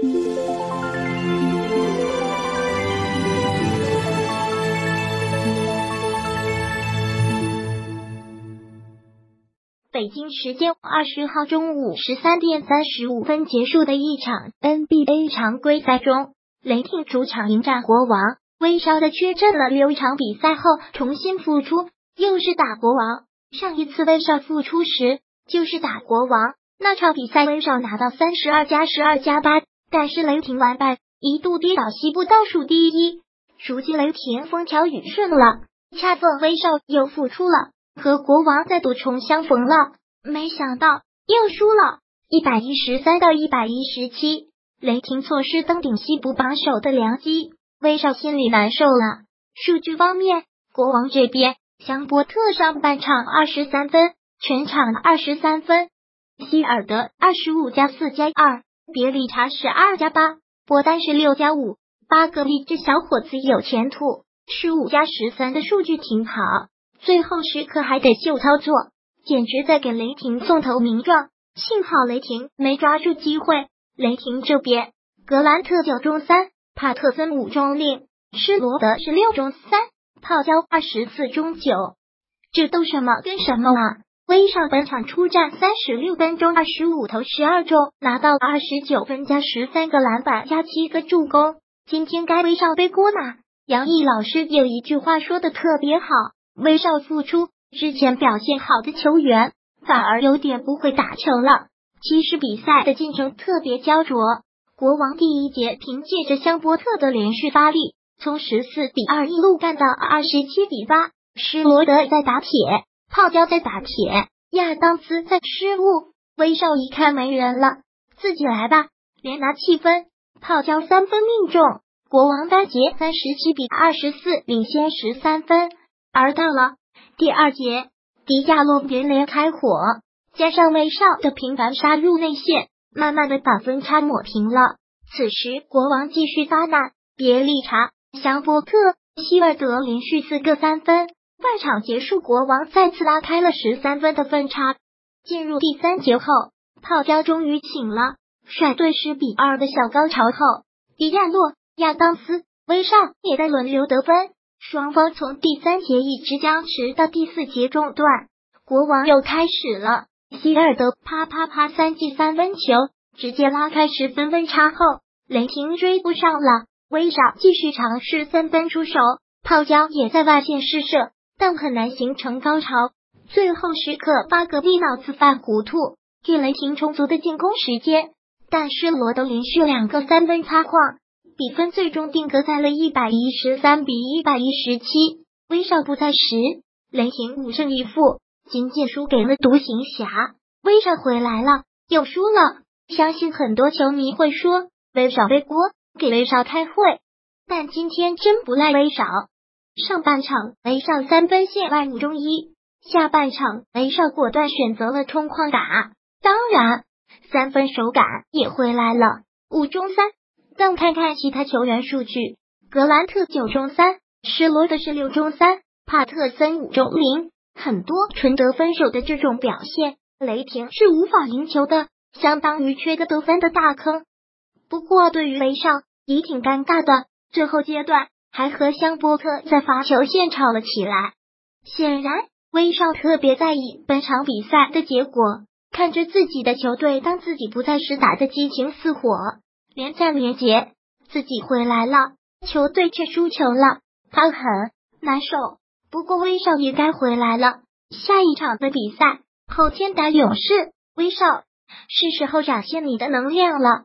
北京时间二十号中午十三点三十五分结束的一场 NBA 常规赛中，雷霆主场迎战国王。威少的缺阵了六场比赛后重新复出，又是打国王。上一次威少复出时就是打国王，那场比赛威少拿到三十二加十二加八，但是雷霆完败，一度跌倒西部倒数第一。如今雷霆风调雨顺了，恰逢威少又复出了。和国王再度重相逢了，没想到又输了，一百一十三到一百一十七，雷霆错失登顶西部榜首的良机，威少心里难受了。数据方面，国王这边，香波特上半场二十三分，全场二十三分；希尔德二十五加四加二，别理查十二加八，波丹是六加五，巴格利这小伙子有前途，十五加十三的数据挺好。最后时刻还得秀操作，简直在给雷霆送投名状。幸好雷霆没抓住机会。雷霆这边，格兰特九中三，帕特森五中零，施罗德是六中三，泡椒二十四中九。这都什么跟什么啊？威少本场出战三十六分钟，二十五投十二中，拿到二十九分加十三个篮板加七个助攻。今天该威少背锅吗？杨毅老师有一句话说的特别好。威少复出之前表现好的球员，反而有点不会打球了。其实比赛的进程特别焦灼。国王第一节凭借着香波特的连续发力，从十四比二一路干到二十七比八。施罗德在打铁，泡椒在打铁，亚当斯在失误。威少一看没人了，自己来吧，连拿七分。泡椒三分命中，国王单节三十七比二十四领先十三分。而到了第二节，迪亚洛连连开火，加上威少的频繁杀入内线，慢慢的把分差抹平了。此时国王继续发难，别利查、香波特、希尔德连续四个三分。半场结束，国王再次拉开了十三分的分差。进入第三节后，泡椒终于醒了，率队十比二的小高潮后，迪亚洛、亚当斯、威少也在轮流得分。双方从第三节一直僵持到第四节中段，国王又开始了。希尔德啪啪啪三记三分球，直接拉开十分分差后，雷霆追不上了。威少继续尝试三分出手，泡椒也在外线试射，但很难形成高潮。最后时刻，巴格利脑子犯糊涂，给雷霆充足的进攻时间，但是罗德连续两个三分擦框。比分最终定格在了一百一十三比一百一十七，威少不在时，雷霆五胜一负，仅仅输给了独行侠。威少回来了，又输了。相信很多球迷会说威少背锅，给威少开会，但今天真不赖威少。上半场威少三分线外五中一，下半场威少果断选择了冲框打，当然三分手感也回来了，五中三。再看看其他球员数据，格兰特九中三，施罗德是六中三，帕特森五中零，很多纯得分手的这种表现，雷霆是无法赢球的，相当于缺个得分的大坑。不过对于雷少也挺尴尬的，最后阶段还和香波特在罚球线吵了起来。显然，威少特别在意本场比赛的结果，看着自己的球队当自己不在时打的激情似火。连战连捷，自己回来了，球队却输球了，他很难受。不过威少也该回来了，下一场的比赛后天打勇士，威少是时候展现你的能量了。